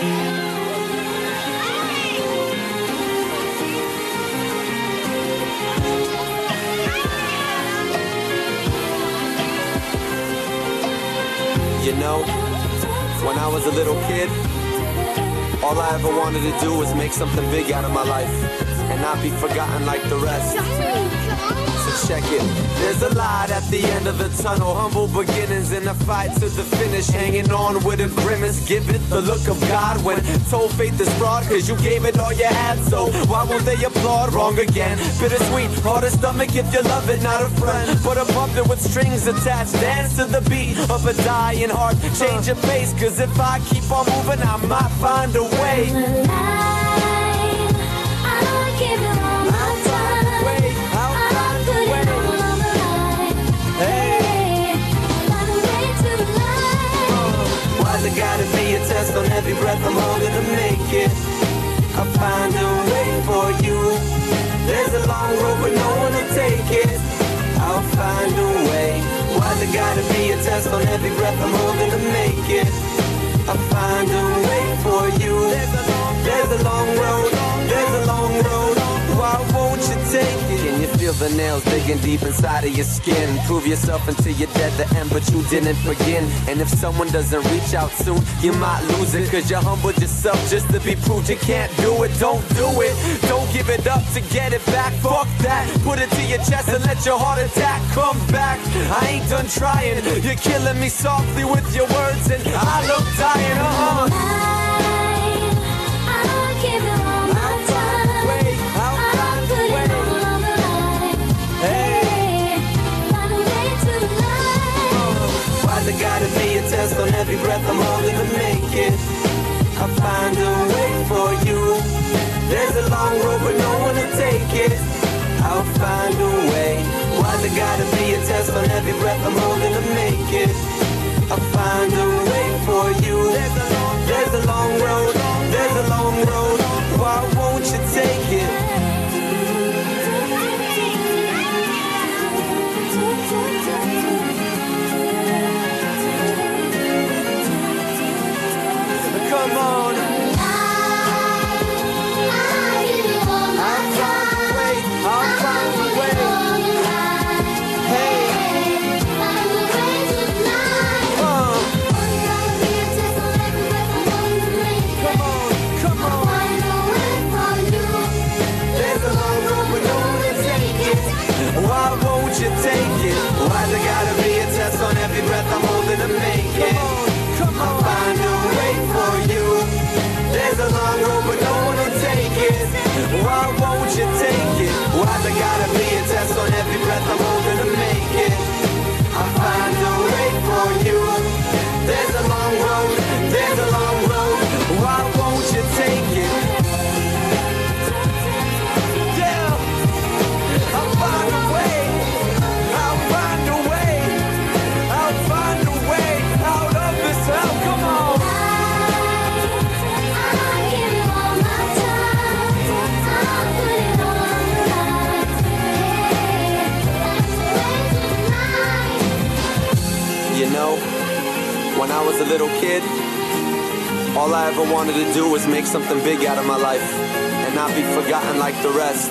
You know, when I was a little kid, all I ever wanted to do was make something big out of my life and not be forgotten like the rest. So check it. There's a light at the end of the tunnel. Humble beginnings in a fight to the finish. Hanging on with a grimace. Give it the look of God when told faith is fraud. Cause you gave it all you had. So why won't they applaud? Wrong again. Bittersweet. Hard to stomach if you love it, not a friend. But a puppet with strings attached. Dance to the beat of a dying heart. Change your pace. Cause if I keep on moving, I might find a way. Breath I'm holding to make it? I'll find a way for you. There's a long road, but no one will take it. I'll find a way. Why's it gotta be a test on every breath I'm holding The nails digging deep inside of your skin? Prove yourself until you're dead the end, but you didn't begin. And if someone doesn't reach out soon, you might lose it. Cause you humbled yourself just to be proved you can't do it. Don't do it. Don't give it up to get it back. Fuck that. Put it to your chest and let your heart attack come back. I ain't done trying. You're killing me softly with your words, and I look dying. Uh-huh. Breath I'm holding to make it? I'll find a way for you. There's a long road, but no one to take it. I'll find a way. Why's it gotta be But will take it. Why won't you when I was a little kid, all I ever wanted to do was make something big out of my life and not be forgotten like the rest.